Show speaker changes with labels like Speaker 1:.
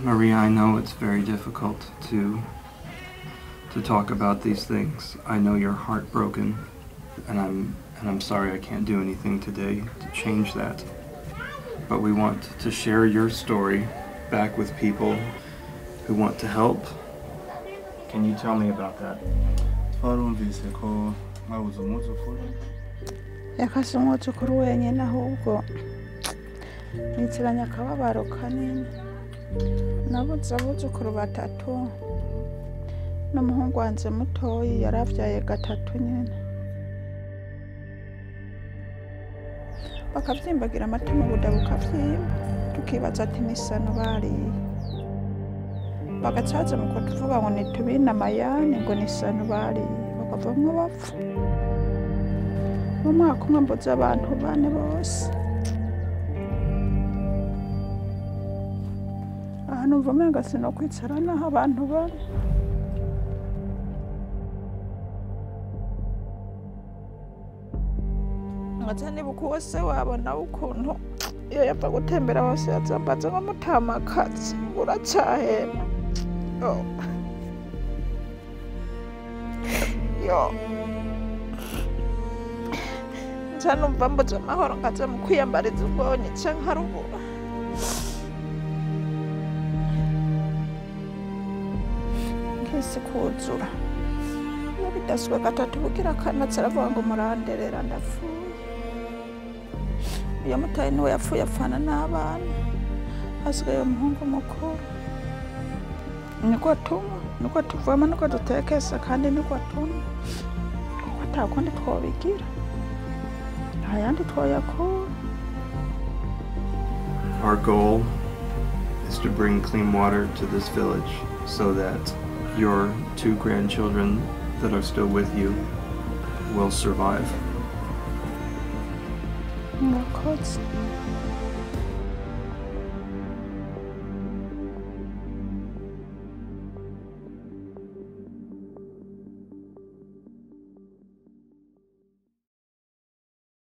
Speaker 1: Maria, I know it's very difficult to to talk about these things. I know you're heartbroken, and I'm and I'm sorry I can't do anything today to change that. But we want to share your story back with people who want to help. Can you tell me about that?
Speaker 2: twarumvise ko mwabuze umwuzukuru
Speaker 3: yakase umwuzukuru wenyine ahubwo nitiranya akababaro kanini nabuze abuzukuru batatu n'umuhungu wanjye mutoyi yaravyaye gatatu nyine. Bakavyimbagira amatima ubuda bukavyimba tukibaza ati nisano bariye bagacaza mu kutuvuga ngo nitubine amayani ngo nisano bariye bakavamwo bapfa mu mwaka umwe mbuze abantu bane bose. Numva umenga sinokwicara naho abantu bari ngaca nibuka uwo se wabo nawe ukuntu iyo yapfa gutembera hose yazambaza ngo mutamakazi uracahema yo. Nca numva mbuze amahoro ngaza mu kwiyambariza ubwonye ca nkarubura kuzura iyo gatatu ngo muranderera ndapfuye. Iyo niwe yapfuye apfana n'abana. Hasigaye umuhungu mukuru. Niko niko tuvoma niko dutekesa kandi niko kuko
Speaker 1: Our goal is to bring clean water to this village so that your two grandchildren that are still with you will survive.
Speaker 3: murakoze